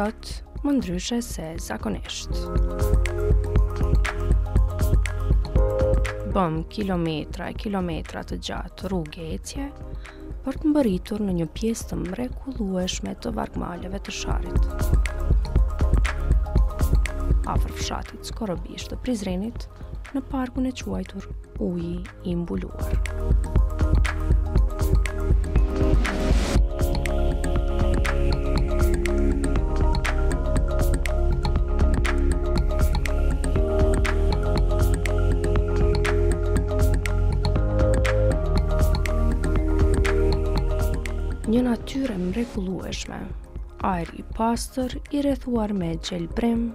Sot më ndryshe se zakonisht. Bëmë kilometra e kilometra të gjatë rruge ecje për të mbërritur në një pjesë të mrekullueshme të vargmaleve të Sharrit. Afër fshatit Skorobisht të Prizrenit në parkun e quajtur Uji i Mbuluar. një natyrë e mrekullueshme. Ajër i pastër i rrethuar me gjelbërim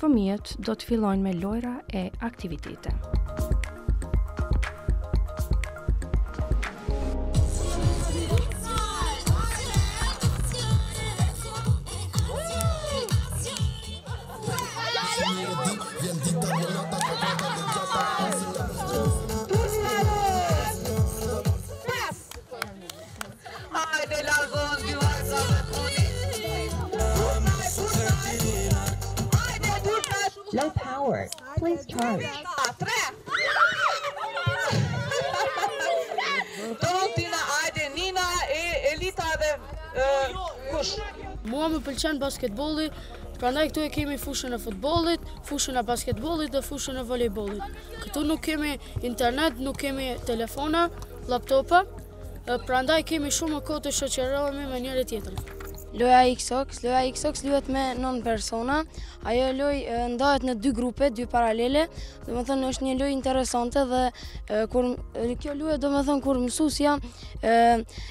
Fëmijët do të fillojnë me lojra e aktivitete. Hajde largon dy vajza me puni Burtaj, burtaj Hajde burtaj Low power, please charge Tre Tontina, ajde Nina e Elita dhe Kush? Mua më pëlqen basketbolli Prandaj këtu e kemi fushën e futbollit, fushën e basketbollit dhe fushën e volejbollit. Këtu nuk kemi internet, nuk kemi telefona, laptopa, Prandaj kemi shumë kohë të shoqërohemi me njëri tjetrin. Loja XOX, loja XOX luhet me 9 persona. Ajo lojë ndahet në dy grupe, dy paralele. Domethënë është një lojë interesante dhe e, kur kjo luhet domethënë kur mësuesja e,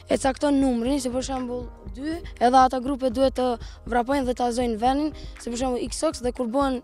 e cakton numrin, si për shembull 2, edhe ata grupe duhet të vrapojnë dhe ta zojnë vendin, si për shembull XOX dhe kur bëhen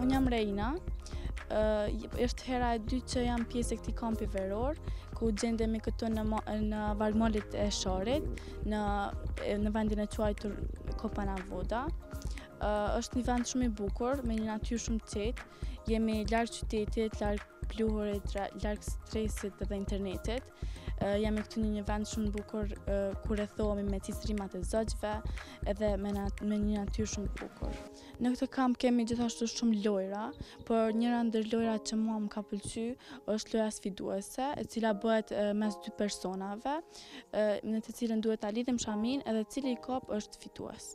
Unë jam Reina, është hera e dytë që jam pjesë e këtij kampi veror, ku gjendemi këtu në në vargmalet e Sharrit, në në vendin e quajtur Kopana Voda. Ë është një vend shumë i bukur, me një natyrë shumë të qetë. Jemi larg qytetit, larg pluhurit, larg stresit dhe internetit. Jemi këtu një një vend shumë bukur, ku rrethohemi me cicërimat e zogjve edhe me një natyrë shumë të bukur. Në këtë kamp kemi gjithashtu shumë lojra, por njëra ndër lojra që mua më ka pëlqy, është loja sfiduese, e cila bëhet mes dy personave, në të cilën duhet ta lidhim shaminë edhe cili i kap është fitues.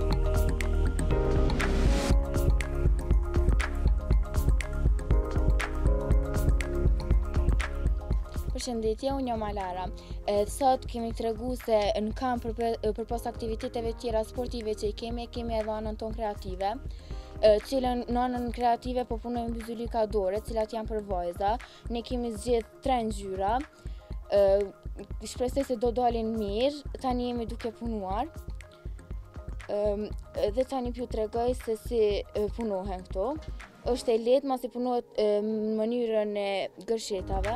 Përshëndetje, unë jam Alara. Sot kemi tregu se në kamp përpos aktiviteteve tjera sportive që i kemi, kemi edhe anën tonë kreative, të cilën në anën kreative po punojmë bylyzyka dore, të cilat janë për vajza, ne kemi zgjidh tre ngjyra, shpresoj se do dalin mirë, tani jemi duke punuar. Ehm, dhe tani po ju tregoj se si punohen këto. është e lehtë, masi punohet në mënyrën e gërshetave.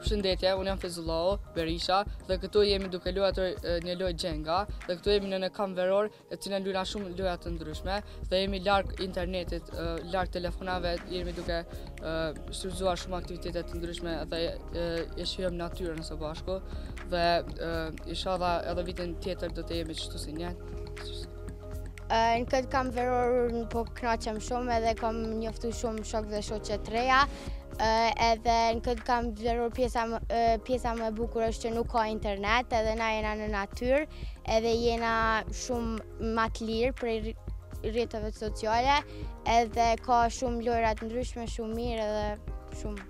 Përshëndetje, unë jam Fejzullah Berisha, dhe këtu jemi duke luajtur një lojë Jenga, dhe këtu jemi në një kamp veror, në cilin lujna shumë lojëra të ndryshme, dhe jemi larg internetit, larg telefonave, jemi duke shfrytëzuar shumë aktivitete të ndryshme, dhe e shijojmë natyrën së bashku, dhe inshallah edhe vitin tjetër do të jemi qështu si njetë. Në këtë kamp veror unë po knaqem shumë edhe kam njoftu shumë shokë dhe shoqe të reja edhe në këtë kamp veror pjesa më e bukur është që nuk ka internet edhe na jena në natyrë edhe jena shumë ma të lirë prej rrjeteve sociale edhe ka shumë lojra të ndryshme shumë mirë edhe shumë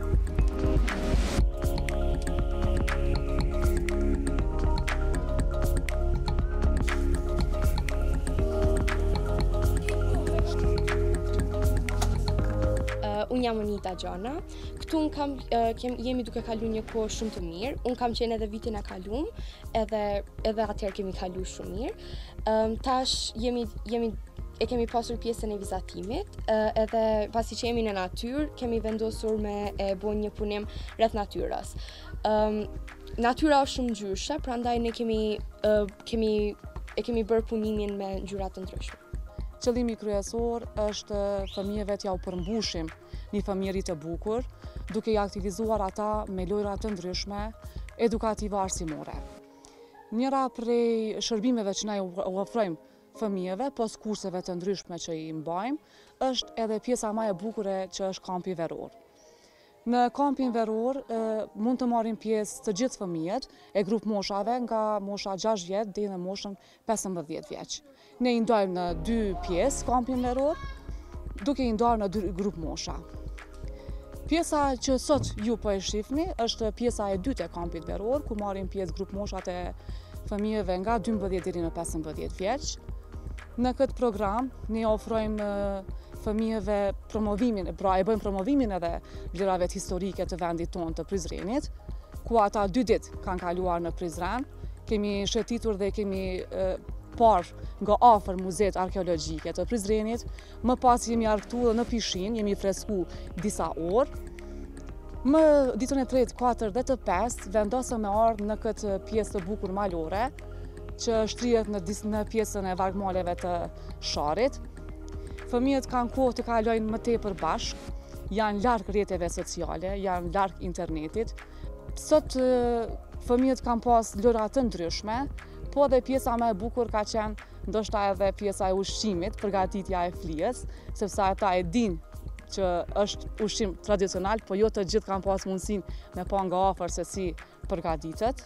Unë jam Anita Gjona, këtu unë kam, kem, jemi duke kalu një kohë shumë të mirë, unë kam qenë edhe vitin e kalum, edhe, edhe atëherë kemi kalu shumë mirë, Um, tash jemi, jemi e kemi pasur pjesën e vizatimit, edhe pasi që jemi në natyrë, kemi vendosur me e bo një punim rreth natyrës. Um, natyra është shumëngjyrëshe, prandaj ne kemi, uh, kemi, e kemi bërë punimin me ngjyra të ndryshme. Qëllimi kryesor është fëmijëve t'ja u përmbushim një fëmijëri të bukur, duke i aktivizuar ata me lojra të ndryshme edukativo-arsimore. Njëra prej shërbimeve që ne u ofrojmë fëmijëve, pos kurseve të ndryshme që i mbajmë, është edhe pjesa ma e bukure që është kampi veror. Në kampin veror mund të marrin pjesë të gjithë fëmijët e grupmoshave nga mosha 6 vjeç deri në moshën pesëmbëdhjetë vjeç. Ne i ndajmë në dy pjesë kampin veror, duke i ndarë në dy grupmosha. Pjesa që sot ju po e shifni është pjesa e dytë e kampit veror, ku marrin pjesë grupmoshat e fëmijëve nga 12 deri në 15 vjeç. Në këtë program ne ofrojmë fëmijëve promovimin, pra e bëjmë promovimin edhe të vlerave historike të vendit tonë të Prizrenit, ku ata dy ditë kanë kaluar në Prizren, Kemi shetitur dhe kemi parë nga afër muzetë arkeologjike të Prizrenit, më pas jemi argëtu edhe në pishinë, jemi fresku disa orë. Në ditën e 3, 4 dhe të 5, vendosëm me ardhë në këtë pjesë të bukur malore, që shtrihet në pjesën e vargmaleve të Sharrit. Fëmijët kanë kohë të kalojnë më tepër bashkë, janë larg rrjeteve sociale, janë larg internetit, Sot fëmijët kanë pas lojëra të ndryshme, po edhe pjesa më e bukur ka qenë ndoshta edhe pjesa e ushqimit, përgatitja e flijës, sepse ata e dinë që është ushqim tradicional, po jo të gjithë kanë pas mundësinë me pa nga afër se si përgatitet.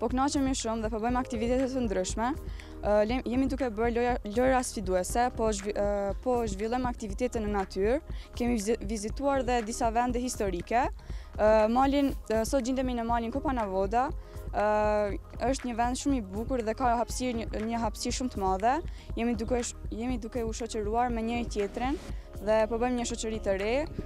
Po kënaqemi shumë dhe po bëjmë aktivitete të ndryshme. Jemi duke bërë lojëra sfiduese, po, po zhvillojmë aktivitete në natyrë. Kemi vizituar dhe disa vende historike. Malin, sot gjindemi në malin Kopana Voda, është një vend shumë i bukur dhe ka hapsirë, një hapsirë shumë të madhe. Jemi duke, jemi duke u shoqëruar me njëri-tjetrin dhe po bëjmë një shoqëri të re.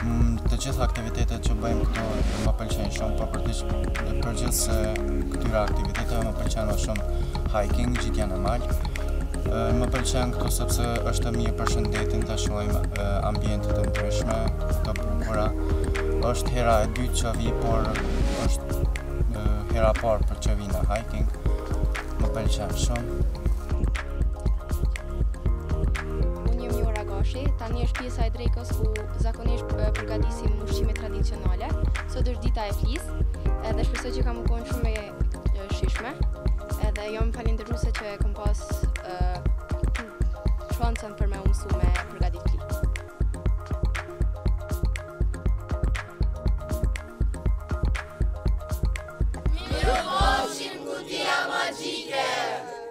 Mm, të gjitha aktivitetet që bëjmë këtu më pëlqejnë shumë, por prej gjithë këtyre aktiviteteve më pëlqen më shumë hiking, ngjitja në mal. Më pëlqen këtu sepse është mirë për shëndetin të shohim ambiente të ndryshme, të bukura. është hera e dytë që vij, por është hera e parë që vij në hiking. Më pëlqen shumë. Unë jam Jura Gashi, tani është pjesa e drekës ku zakonisht përgatisim ushqime tradicionale. Sot është dita e flisë, edhe shpresoj që ka m'u konë shumë e shijshme, edhe jam falinderuse që e kom pas shansën për me u mësu me përgatit flinë. Miru poshim kutia magjike!